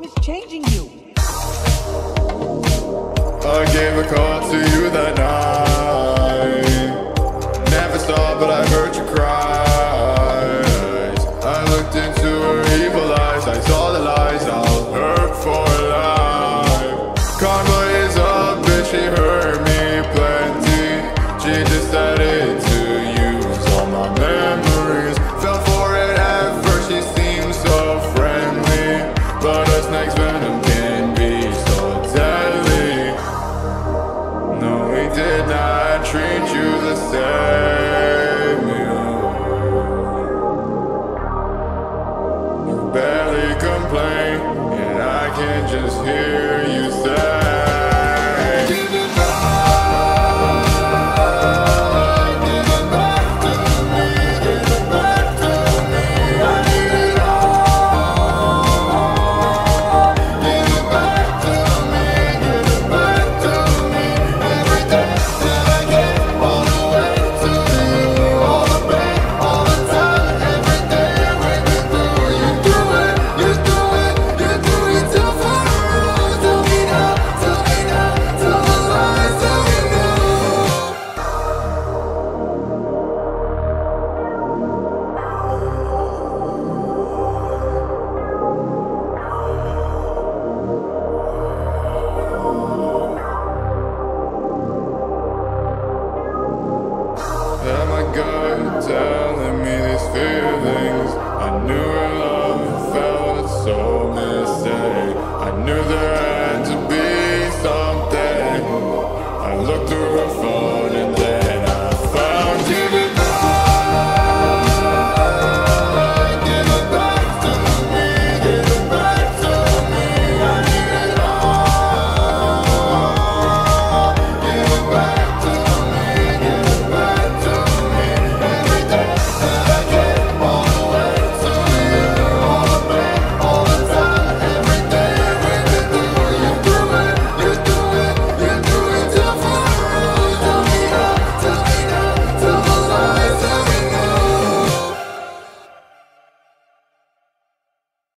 problem is changing you. I gave a call to you that night. Never saw, but I heard. can't just hear telling me these feelings. I knew her love felt so missing. I knew there had to be something. I looked through her phone.